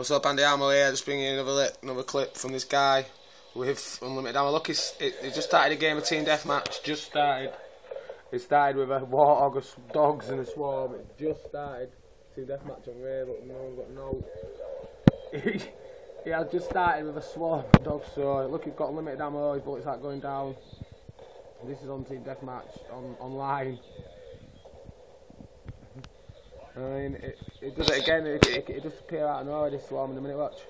What's up, Andy Armo here? Just bringing another another clip from this guy with unlimited ammo. Look, he's, it, he just started a game of team deathmatch. Just started. It started with a warthog of dogs and a swarm. It just started. Team deathmatch on Raid, but no one got no. he, he just started with a swarm of dogs. So look, he's got unlimited ammo. His bullets aren't going down. This is on team deathmatch on online. I mean, it, it does it again. It, it, it just appear out of nowhere. This swarm in a minute. Watch.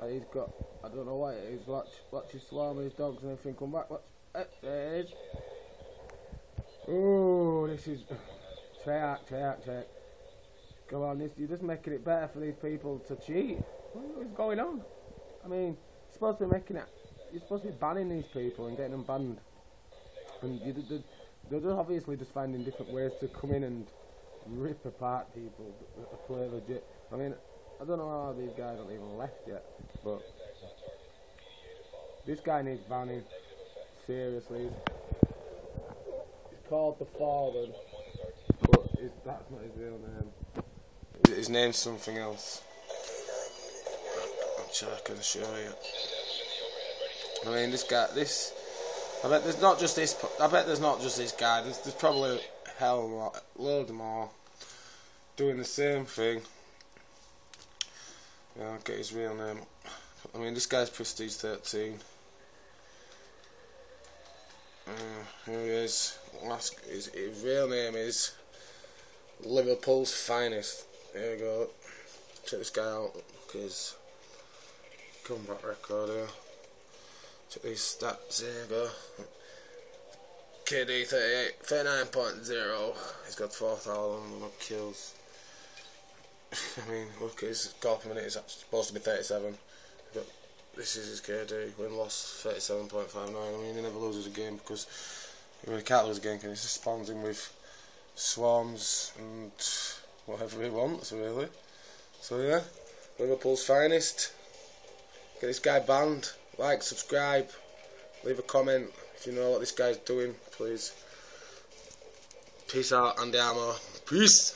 And he's got. I don't know why is. Watch. Watch his swarm with his dogs and everything. Come back. Watch. Eh, there it is. Oh, this is. Check, check, check. Go on, this, you're just making it better for these people to cheat. What is going on? I mean, you're supposed to be making it. You're supposed to be banning these people and getting them banned. And you, they, they're just obviously just finding different ways to come in and rip apart people that play legit. I mean, I don't know how these guys aren't even left yet, but this guy needs banning. Seriously, he's called the Fallen, but that's not his real name. His name's something else. I'm sure I can show you. I mean, this guy, this. I bet there's not just this. I bet there's not just this guy. There's, there's probably hell lot, load more doing the same thing. Yeah, I'll get his real name. I mean, this guy's Prestige 13. Uh, here he is. Last, his, his real name is Liverpool's finest. Here we go. Check this guy out. His comeback record here. Check these stats. Here go. KD 38, 39.0. He's got 4,000 kills. I mean, look, his goal per minute is supposed to be 37. But this is his KD. Win loss 37.59. I mean, he never loses a game because he really can't lose a game because he just with swarms and whatever he wants, really. So, yeah, Liverpool's finest. Get this guy banned. Like, subscribe, leave a comment. If you know what this guy's doing, please. Peace out, Andy Armo. Peace.